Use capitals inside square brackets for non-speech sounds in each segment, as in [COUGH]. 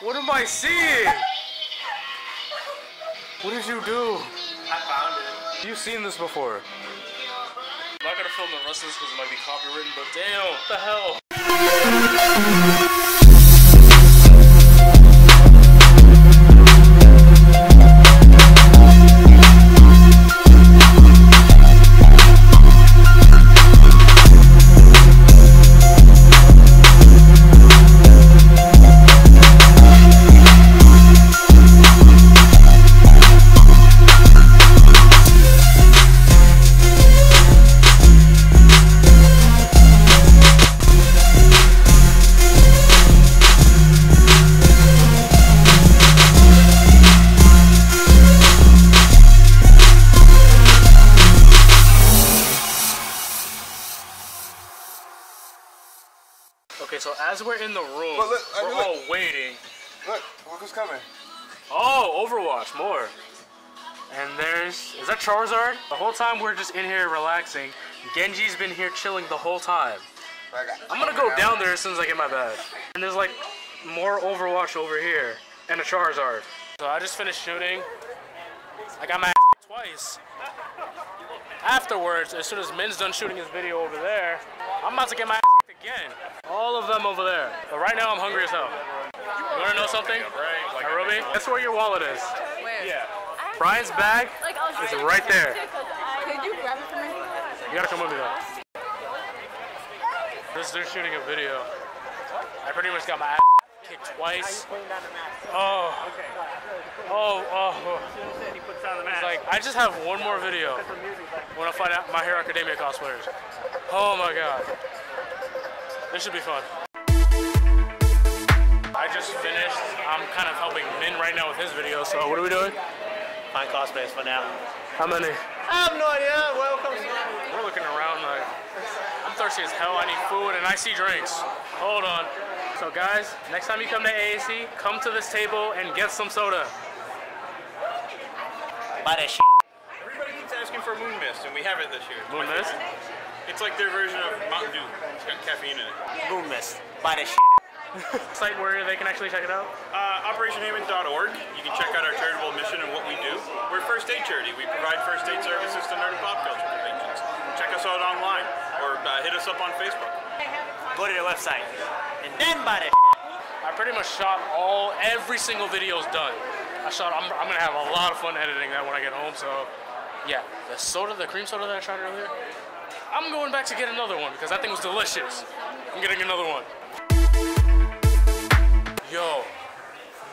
What am I seeing? What did you do? I found it. You've seen this before. I'm not gonna film the rest of this because it might be copywritten, but damn, what the hell? Look-. Look, look who's coming. Oh, Overwatch, more. And there's, is that Charizard? The whole time we're just in here relaxing. Genji's been here chilling the whole time. I'm gonna go down there as soon as I get my bag. And there's like more Overwatch over here and a Charizard. So I just finished shooting. I got my ass twice. Afterwards, as soon as Min's done shooting his video over there, I'm about to get my ass kicked again. All of them over there. But right now I'm hungry as hell. You wanna know something? Nairobi, guess where your wallet is? Where? Yeah. Brian's bag Like, is right there. Could you grab it for me? You gotta come with me though. This they're shooting a video. I pretty much got my ass kicked twice. Oh. Oh, oh. It's like I just have one more video when I find out my Hero Academia cosplayers. Oh my god. This should be fun. I just finished. I'm kind of helping Min right now with his video. So what are we doing? Find cosplays for now. How many? I have no idea. Welcome. We're looking around like I'm thirsty as hell. I need food and I see drinks. Hold on. So guys, next time you come to AAC, come to this table and get some soda. Buy that shit. Everybody keeps asking for Moon Mist, and we have it this year. It's Moon Mist? It's like their version of Mountain Dew. It's got caffeine in it. Moon Mist. Buy that shit. [LAUGHS] Site where they can actually check it out. Uh, OperationHaven.org. You can check out our charitable mission and what we do. We're a first aid charity. We provide first aid services to nerd and pop culture conventions. Check us out online or uh, hit us up on Facebook. Go to their website. And then buy that I pretty much shot all every single video is done. I shot. I'm, I'm gonna have a lot of fun editing that when I get home. So yeah, the soda, the cream soda that I tried earlier. I'm going back to get another one because that thing was delicious. I'm getting another one. Yo,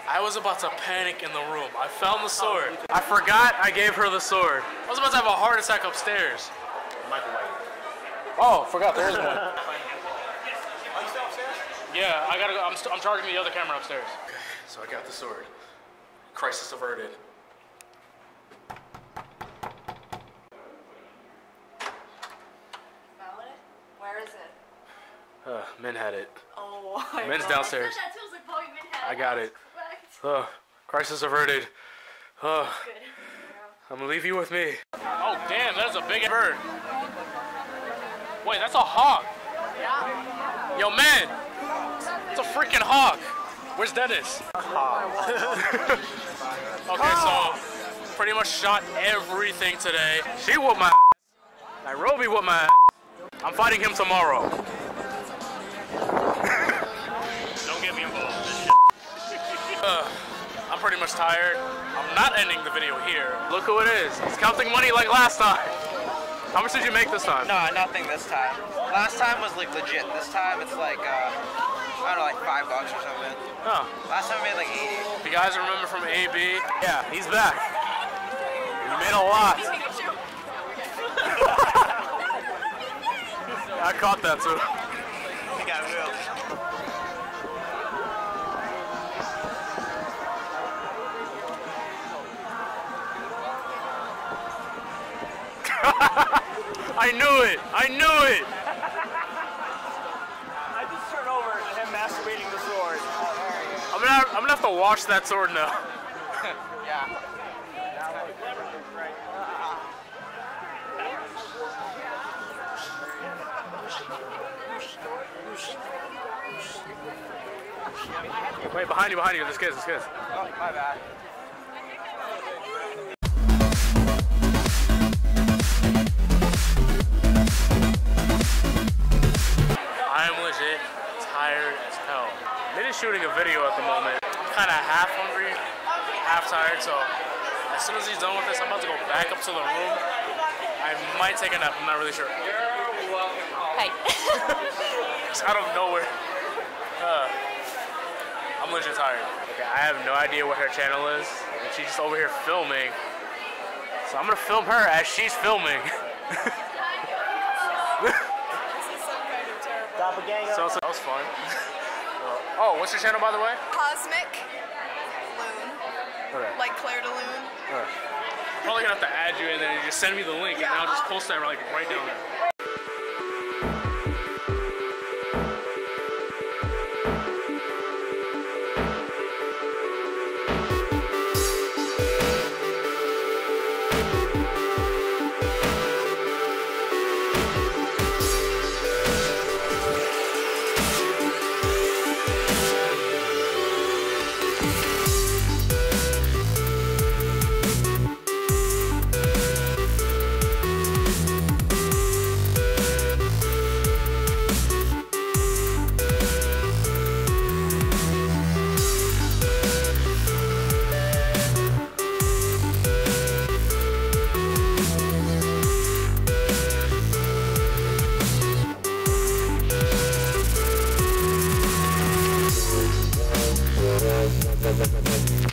I was about to panic in the room. I found the sword. I forgot I gave her the sword. I was about to have a heart attack upstairs. Oh, forgot there is one. [LAUGHS] Yeah, I gotta go. I'm, st- I'm charging the other camera upstairs. Okay, so I got the sword. Crisis averted. Smell it? Where is it? Uh, Min had it. Oh, [LAUGHS] I Min's know. downstairs. I got it. Respect. Uh, crisis averted. Good. I'm gonna leave you with me. Oh, damn, that's a big bird. Wait, that's a hawk. Yo, man, it's a freaking hawk. Where's Dennis? [LAUGHS] okay, so pretty much shot everything today. She whooped my. Nairobi whooped my. I'm fighting him tomorrow. Uh, [SIGHS] I'm pretty much tired. I'm not ending the video here. Look who it is. He's counting money like last time. How much did you make this time? No, nothing this time. Last time was like legit. This time it's like, uh, I don't know, like five bucks or something. Oh, Last time I made like 80. if you guys remember from AB, yeah, he's back. You made a lot. [LAUGHS] I caught that too. He got real. [LAUGHS] I knew it. I knew it. I just turned over to him masturbating the sword. I'm gonna, I'm gonna have to wash that sword now. [LAUGHS] Yeah. Wait, behind you, behind you. This kids, this kids. Oh, my bad. Mid is shooting a video at the moment. I'm kind of half hungry, half tired, so as soon as he's done with this, I'm about to go back up to the room. I might take a nap, I'm not really sure. Hey. [LAUGHS] Just out of nowhere. Uh, I'm legit tired. Okay, I have no idea what her channel is, and she's just over here filming. So I'm gonna film her as she's filming. [LAUGHS] So, so that was fun. [LAUGHS] Oh, what's your channel by the way? Cosmic Loon. Okay. Like Claire de Lune. Alright. I'm probably gonna have to add you and then you just send me the link and I'll just post that like right down there. Okay,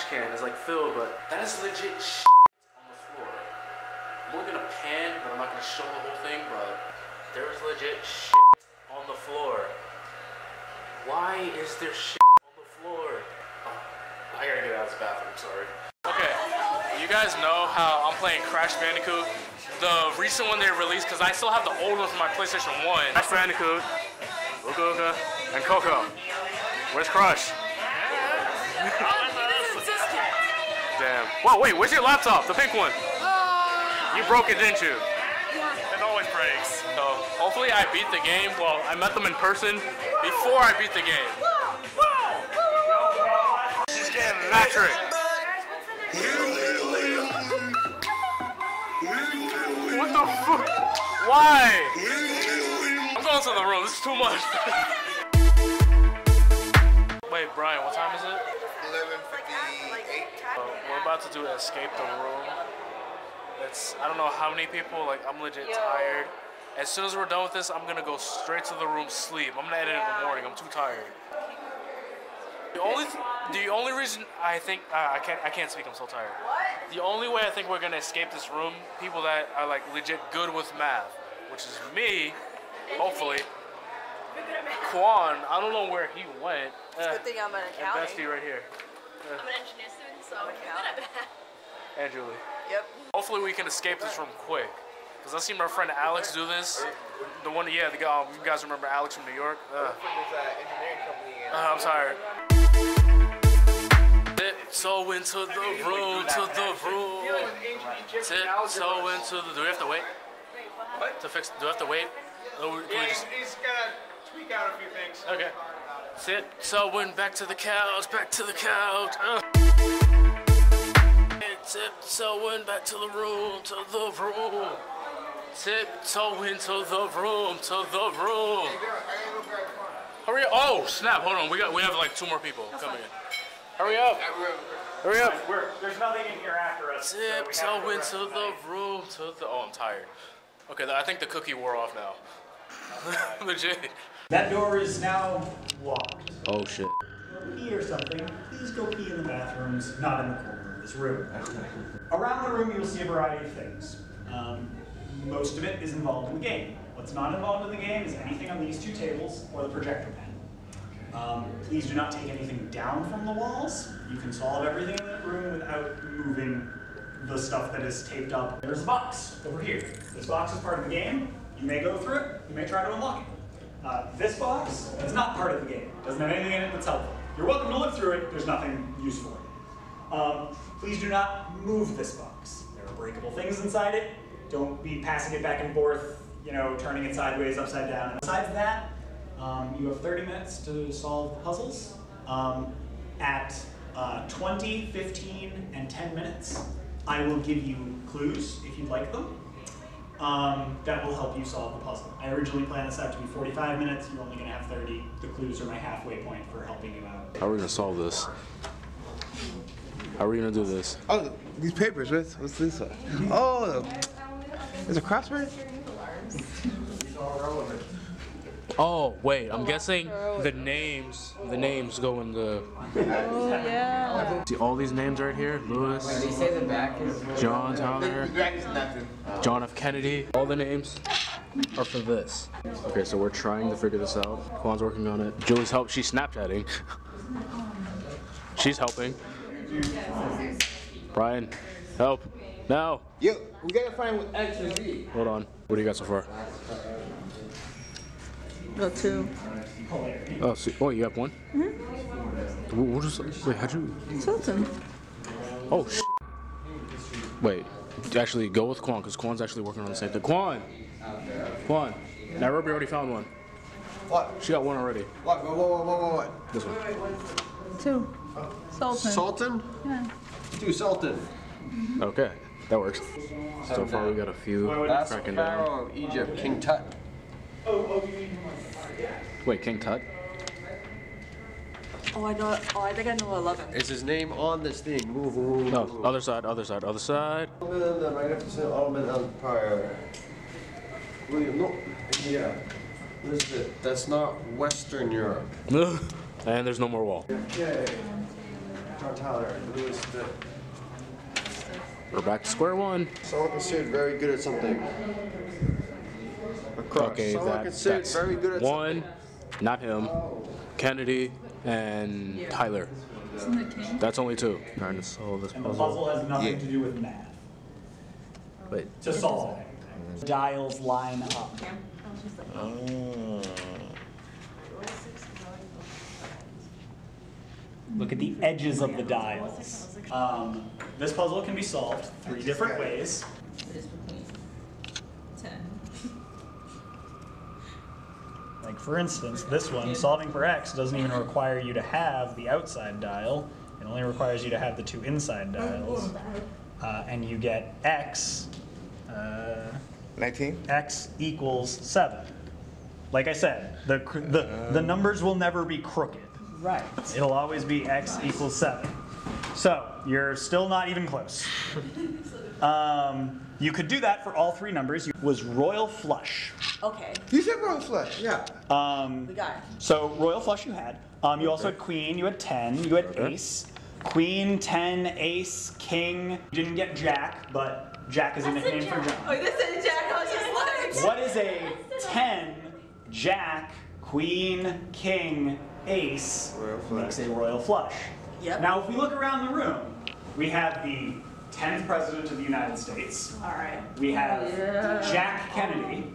trash can is like filled, but that is legit on the floor. I'm only gonna pan, but I'm not gonna show the whole thing, but there is legit on the floor. Why is there shit on the floor? Oh, I gotta get out of this bathroom, sorry. Okay, you guys know how I'm playing Crash Bandicoot. The recent one they released, because I still have the old one from my PlayStation 1. Crash Bandicoot, Uka Uka, and Coco. Where's Crush? [LAUGHS] [LAUGHS] Damn. Whoa, wait, where's your laptop? The pink one. Uh, you broke it, didn't you? It always breaks. So hopefully I beat the game. Well, I met them in person before I beat the game. She's getting electric. What the fuck? Why? I'm going to the room. This is too much. [LAUGHS] Wait, Brian, what time is it? 11:58. We're about to do escape the room. It's I don't know how many people. Like I'm legit tired. As soon as we're done with this, I'm gonna go straight to the room, sleep. I'm gonna edit in the morning. I'm too tired. The only th- the only reason I think uh, I can't I can't speak. I'm so tired. The only way I think we're gonna escape this room, people that are like legit good with math, which is me, hopefully. Quan, I don't know where he went. Eh, Good thing I'm an accountant. and accounting. Bestie right here. I'm an engineer so I'm good at math. And Julie. Yep. Hopefully we can escape this room quick. Because I've seen my friend Alex do this. The one, yeah, the guy, um, you guys remember Alex from New York? Ugh. Uh, I'm sorry. Tiptoe into the room, to the room. Tiptoe into the, do we have to wait? What? To fix, do we have to wait? Or we- can we just, he's gonna tweak out a few things. okay. Tiptoeing back to the couch, back to the couch. Ugh. Tiptoeing back to the room, to the room. Tiptoeing to the room, to the room. Hurry up. Oh, snap. Hold on. We got we have like two more people coming in. Hurry up! Hurry up! We're, there's nothing in here after us. so we have Tiptoe to go into the tonight. room to the. Oh, I'm tired. Okay, I think the cookie wore off now. [LAUGHS] Legit. That door is now locked. Oh shit. Pee or something, please go pee in the bathrooms, not in the corner of this room. Around the room, you'll see a variety of things. Um, most of it is involved in the game. What's not involved in the game is anything on these two tables or the projector pen. Um, please do not take anything down from the walls. You can solve everything in that room without moving the stuff that is taped up. There's a box over here. This box is part of the game. You may go through it. You may try to unlock it. Uh, this box is not part of the game. Doesn't have anything in it that's helpful. You're welcome to look through it. There's nothing useful in it. Um, please do not move this box. There are breakable things inside it. Don't be passing it back and forth, you know, turning it sideways, upside down. Besides that, um, you have 30 minutes to solve the puzzles. Um, at uh, 20, 15, and 10 minutes, I will give you clues if you'd like them. Um, that will help you solve the puzzle. I originally planned this out to be 45 minutes. You're only going to have 30. The clues are my halfway point for helping you out. How are we gonna solve this? How are we gonna do this? Oh, these papers. What's, what's this one? Oh, there's a crossword? Oh wait, I'm guessing the names. The names go in the. Oh, yeah. See all these names right here: Lewis, say the back is. John Tyler, That is nothing. John F. Kennedy. All the names are for this. Okay, so we're trying to figure this out. Quan's working on it. Julie's help. She's Snapchatting. [LAUGHS] She's helping. Brian, help. Now. Yo, we gotta find what X and Z. Hold on. What do you got so far? Got two. Oh, so, oh, you have one. Mm-hmm. What is? Wait, how'd you? Sultan. Oh, sh- Wait, actually, go with Quan, because Quan's actually working on the same thing. Quan! Quan! Nairobi already found one. What? She got one already. What? What? What? What? What? what? This one. Two. Sultan. Sultan? Yeah. Do Sultan. Mm-hmm. Okay, that works. So far, we got a few That's cracking down. Pharaoh of Egypt, King Tut. Wait, King Tut? Oh, I know. Oh, I think I know 11. Is his name on this thing? Move, move, move. No, other side, other side, other side. Ottoman, the Magnificent Ottoman Empire. William, no, India. What is it? That's not Western Europe. [LAUGHS] and there's no more wall. Okay. John Tyler, Louis the. We're back to square one. Someone considered very good at something. Across. Okay, Someone that, considered that's very good at one, not him, Kennedy, and Tyler. Isn't it king? That's only two. Trying to solve this And the puzzle. puzzle has nothing Yeah. to do with math. Wait. To solve it. Dials line up. Look at the edges of the dials. Um, this puzzle can be solved three different ways. [LAUGHS] Like for instance, this one, solving for x, doesn't even require you to have the outside dial. It only requires you to have the two inside dials. Uh, and you get x, uh, 19? x equals 7. Like I said, the, the, the numbers will never be crooked. Right. It'll always be x equals 7. So, you're still not even close. [LAUGHS] Um, you could do that for all three numbers. You- Was royal flush. Okay. You said royal flush, yeah. Um, We got it. so royal flush you had. Um, you also had queen. You had ten. You had ace. Queen, ten, ace, king. You didn't get jack, but jack is a nickname for Oh, this is Jack. I was just like. What is a ten, jack, queen, king, ace? Makes a royal flush. Yep. Now, if we look around the room, we have the 10th president of the United States. All right. We have Yeah. Jack Kennedy.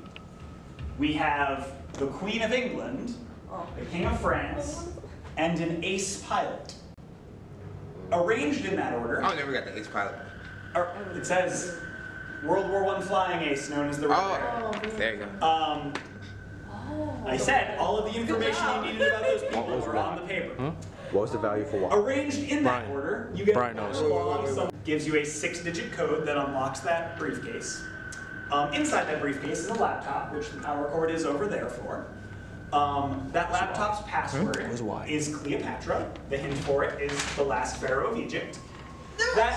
We have the Queen of England, Oh. the King of France, and an ace pilot. Arranged in that order, I never got the ace pilot. it says World War I flying ace, known as the Red Oh, there you go. Um, I said all of the information you needed about those people were on the paper. What was the value for what? Arranged in that Brian. order, you get Brian a knows. long some gives you a six-digit code that unlocks that briefcase. Um, inside that briefcase is a laptop, which the power cord is over there for. Um, that laptop's password Where's Y? is Cleopatra. The hint for it is the last pharaoh of Egypt. That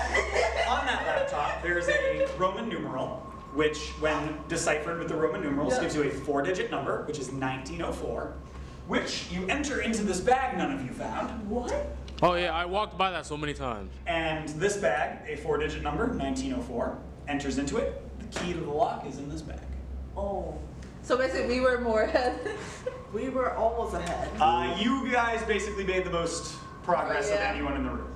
on that laptop, there's a Roman numeral, which, when deciphered with the Roman numerals, Yeah. gives you a four-digit number, which is 1904, which you enter into this bag none of you found. What? Oh yeah, I walked by that so many times. And this bag, a four-digit number, 1904, enters into it. The key to the lock is in this bag. Oh. So basically, we were more ahead. We were almost ahead. Uh, you guys basically made the most progress of Yeah. anyone in the room.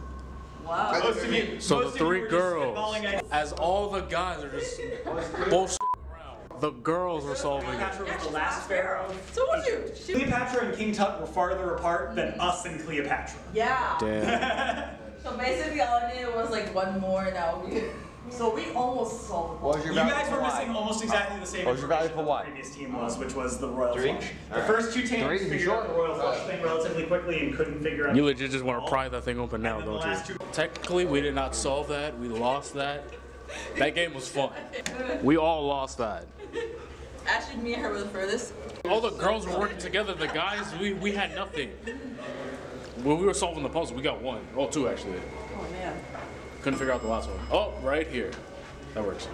Wow. Most of you. So most the of you three girls, as all the guys are just [LAUGHS] bullshit around, the girls were solving it. Cleopatra was the last pharaoh. So was you? Cleopatra and King Tut were farther apart than hmm. us and Cleopatra. Yeah. Damn. [LAUGHS] So basically, all I needed was like one more now. We- So we almost solved. What was your You value guys for were Y? missing almost exactly the same What was your value information for that Y? the previous team was, which was the royal Three? flush. The Alright. first two teams Three, you figured out sure? the royal flush Alright. thing relatively quickly and couldn't figure out. You legit just want to pry that thing open now, And then the don't last you? two- Technically, we did not solve that. We lost that. That game was fun. We all lost that. Actually, me and her were the furthest. All the girls were working together. The guys, we, we had nothing. When we were solving the puzzle, we got one. Oh, two actually. Oh man. Couldn't figure out the last one. Oh, right here. That works.